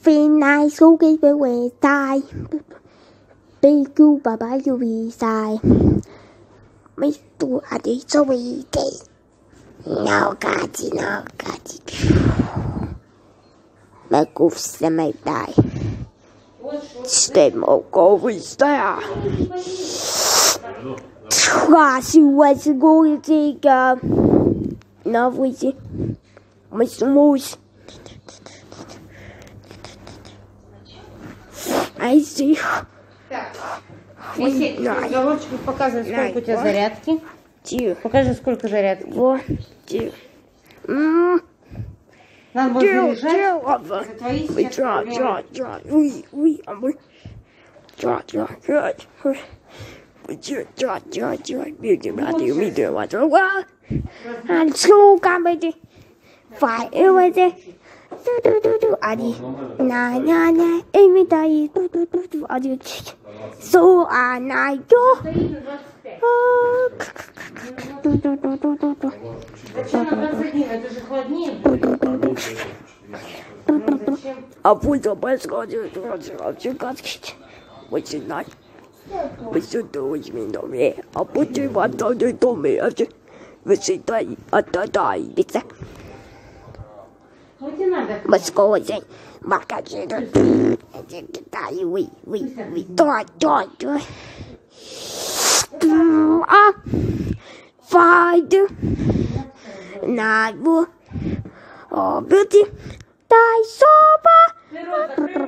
Friend, I so give die. Big you, baba, you be die. Me too, I did so we day. No, God, no, God. My goofs, they might die. Chị cả Nó vui chị Mấy số mùi I see. Если Ой, уголочку показывай, сколько у тебя зарядки. Покажи, сколько зарядки. one, two. Mm, Надо заряжать. твои um, and so. Fight. Do, do, do, do. Adi. Na, na, na. Amy, die. Do, do, do, do. Adi. So, ah, na, yo. Ah, do, do, do, do, do, do. Зачем на 20 дней? Это же холоднее. Ну, зачем? А пусть обойскочит, обчекачить. Начинать. Высоты возьми на мне, а пути в отдали доме, а ты высотай, отдай, бица. Вот и надо. Москвой, макачи, дай, вы, вы, вы, да, да, да. А, файд, найбу, 哦不要紧大吧。